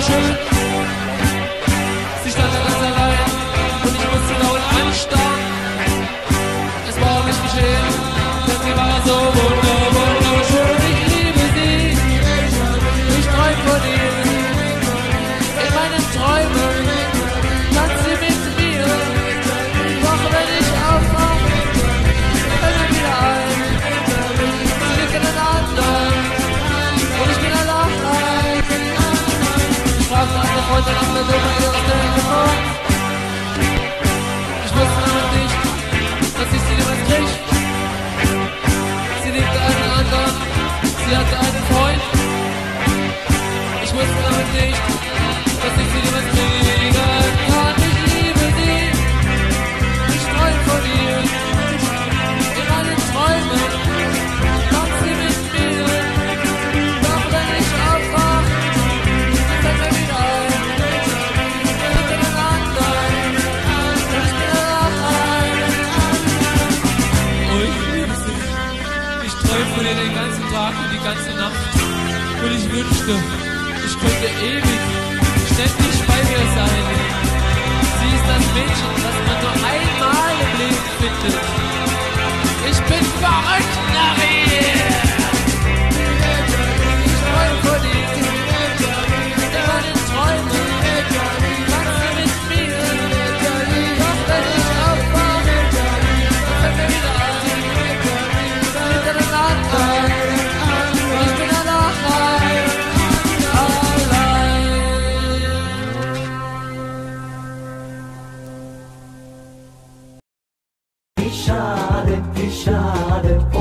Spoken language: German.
Dankeschön. Warten die ganze Nacht. Und ich wünschte, ich könnte ewig ständig bei dir sein. işaret işaret